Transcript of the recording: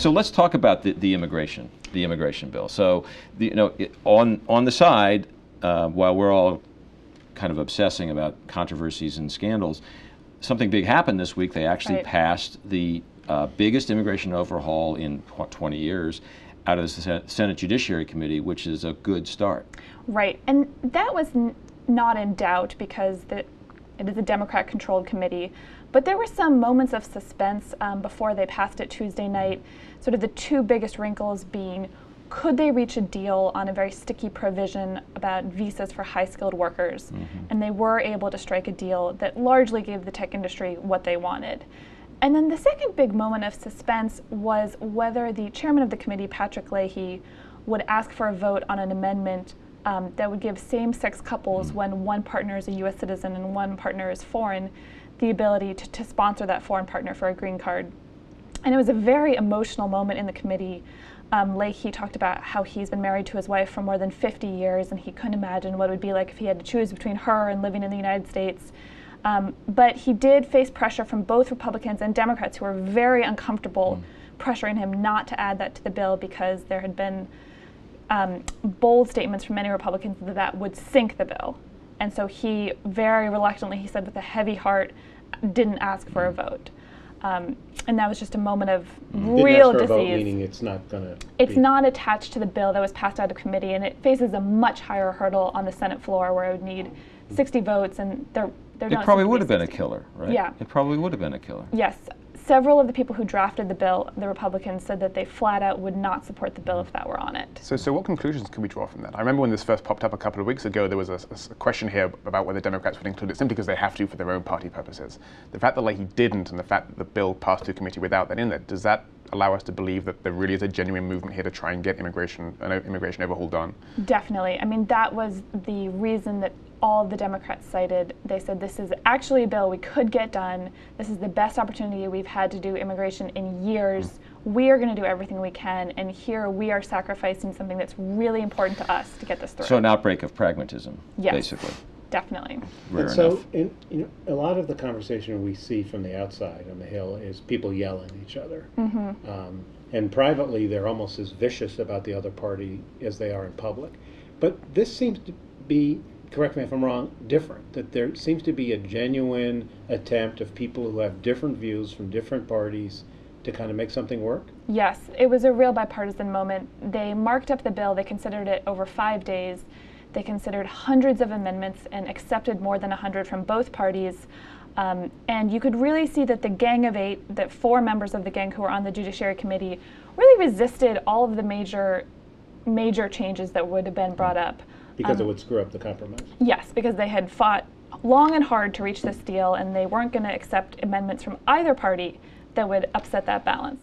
So let's talk about the, the immigration, the immigration bill. So, the, you know, it, on on the side, uh, while we're all kind of obsessing about controversies and scandals, something big happened this week. They actually Right. passed the uh, biggest immigration overhaul in tw- 20 years out of the Senate Judiciary Committee, which is a good start. Right, and that was n- not in doubt because the, it is a Democrat-controlled committee. But there were some moments of suspense um, before they passed it Tuesday night. Sort of the two biggest wrinkles being, could they reach a deal on a very sticky provision about visas for high-skilled workers? And they were able to strike a deal that largely gave the tech industry what they wanted. And then the second big moment of suspense was whether the chairman of the committee, Patrick Leahy, would ask for a vote on an amendment um, that would give same sex couples, when one partner is a U.S. citizen and one partner is foreign, the ability to, to sponsor that foreign partner for a green card. And it was a very emotional moment in the committee. Um, Leahy talked about how he's been married to his wife for more than 50 years, and he couldn't imagine what it would be like if he had to choose between her and living in the United States. Um, but he did face pressure from both Republicans and Democrats who were very uncomfortable pressuring him not to add that to the bill because there had been um, bold statements from many Republicans that that would sink the bill. And so he very reluctantly, he said with a heavy heart, didn't ask for a vote. Um, and that was just a moment of Didn't real ask for a vote, meaning it's not going to. It's not attached to the bill that was passed out of committee, and it faces a much higher hurdle on the Senate floor where it would need 60 votes, and there, there It probably would be have been a killer, right? Yeah. It probably would have been a killer. Yes. Several of the people who drafted the bill, the Republicans, said that they flat out would not support the bill if that were on it. So, so what conclusions can we draw from that? I remember when this first popped up a couple of weeks ago, there was a, a question here about whether Democrats would include it simply because they have to for their own party purposes. The fact that Leahy didn't and the fact that the bill passed through committee without that in there, does that allow us to believe that there really is a genuine movement here to try and get immigration, uh, an immigration overhaul done? Definitely. I mean, that was the reason that all the Democrats cited. They said this is actually a bill we could get done. This is the best opportunity we've had to do immigration in years. Mm. We are going to do everything we can, and here we are sacrificing something that's really important to us to get this through. So an outbreak of pragmatism, Yes. basically. Definitely. Rare And so, enough. in, you know, a lot of the conversation we see from the outside on the Hill is people yelling at each other. Um, and privately, they're almost as vicious about the other party as they are in public. But this seems to be, correct me if I'm wrong, different. That there seems to be a genuine attempt of people who have different views from different parties to kind of make something work. Yes, it was a real bipartisan moment. They marked up the bill, they considered it over five days. They considered hundreds of amendments and accepted more than 100 from both parties. Um, and you could really see that the Gang of Eight, that four members of the gang who were on the Judiciary Committee, really resisted all of the major, major changes that would have been brought up. Because it would screw up the compromise. Yes, because they had fought long and hard to reach this deal, and they weren't going to accept amendments from either party that would upset that balance.